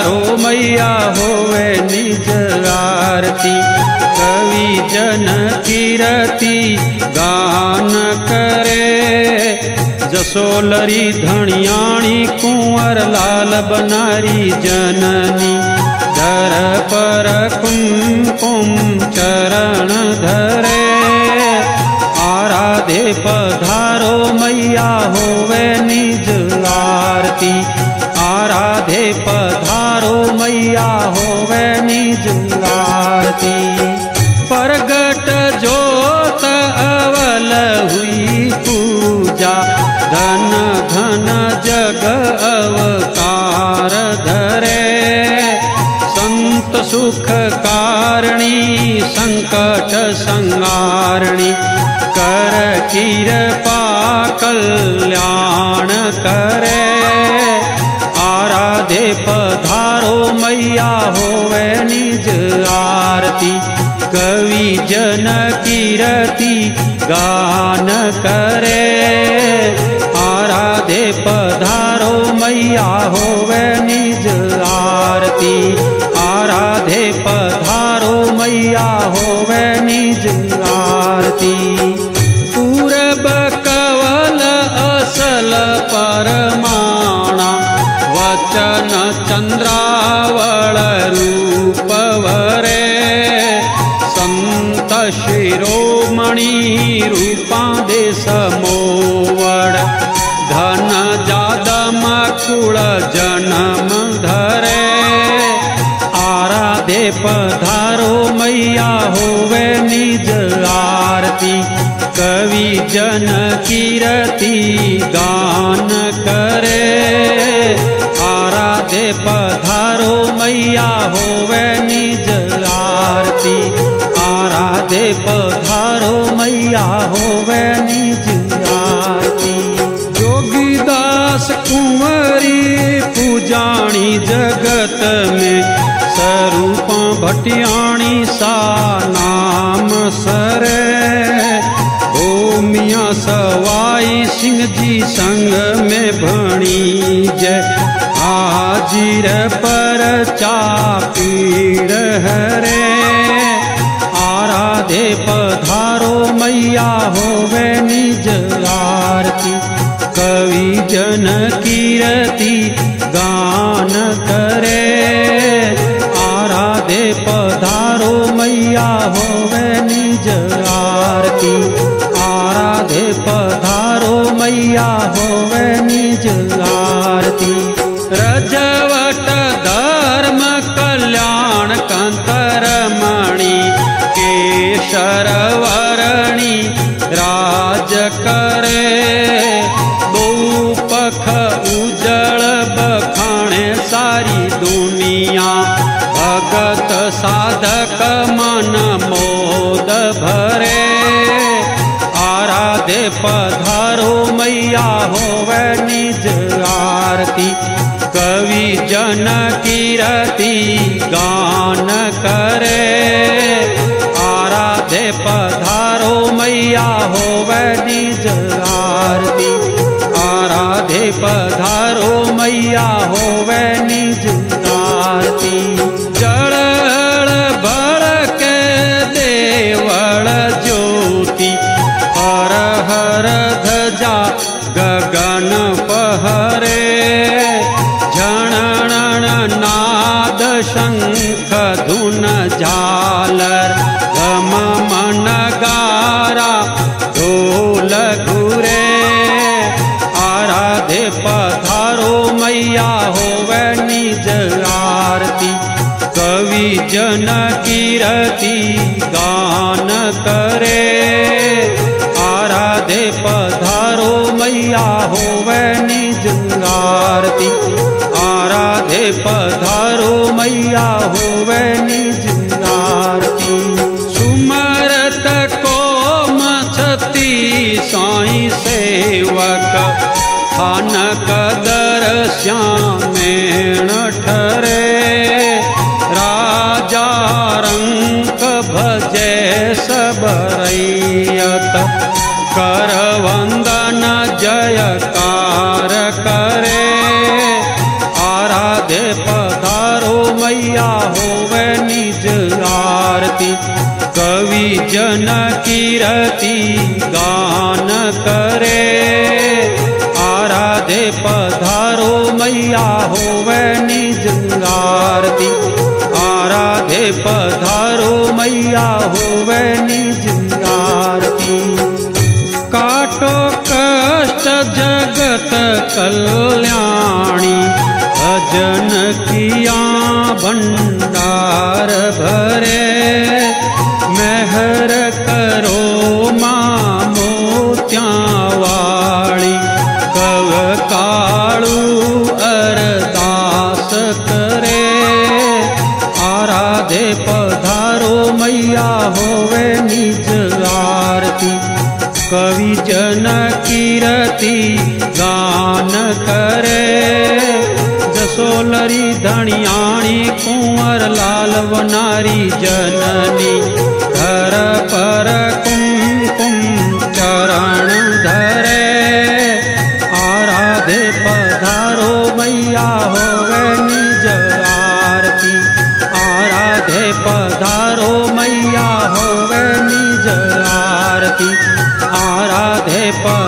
तारो मैया होवे निज आरती, कवि जन कीरती, गान करे। जसोलरी धनियाणी, कुंवर लाल बनारी जननी धर पर कुमकुम चरण धरे। आराधे पधारो मैया होवे निज आरती, आराधे पर परगट जोत अवल हुई पूजा धन धन जग अवतार धरे। संत सुख कारणी संकट संगारणी कर कृपा कल्याण करे जन कीरति, गान करे। आराधे पधारो मैया होवे निज आरती। आराधे पधारो मैया होवे निज शिरोमणी रूपा दे समोवड। धन जादम कुळ जन्म धरे। आराधे पधारो मैया होवे निज आरती। कवि जन कीरति गान करे। आराधे पधारो मैया पधारो मैया होवे निज आरती। जोगीदास कुंवरी पूजाणी जगत में स्वरूप भटियाणी सा नाम सरे। मियाँ सवाई सिंह जी संग में भणी जय। हाजिर पर चापीड़ कवि जन कीरति, गान करे। आराधे पधारो मैया होवे निज आरती। आराधे पधारो मैया होवे निज साधक मन मोद भरे। आराधे पधारो मैया होवे निज आरती। कवि जन कीरति गान करे। आराधे पधारो मैया होवे निज आरती। आराधे पधारो मैया होवे निज शंख धुन झालर गम मन गारा, ढोल घुरे। आराधे पधारो मैया होवे निज आरती। कवि जन कीरति गान करे। आराधे पधारो मैया होवे निज पधारो मैया होवे निज आरती। सुमरत को मछती साई सेवक। खान कदर श्यामेण ठरे। राजा रंक भजे सबरैयत कर वंदन जयकार पधारो मैया होवे निज आरती कवि जन जन कीरति गान करे। आराधे पधारो मैया होवे निज आरती। आराधे पधारो मैया होवे निज आरती। काटो कष्ट जगत कल्याणी। भजन किया भंडार भरे। गान करे। जसोलरी धनियाणी, कुंवर लाल वनारी, जननी धर पर कुमकुम चरण धरे। आराधे पधारो मैया होवे निज आरती। आराधे पधारो मैया होवे निज आरती। आराधे पधारो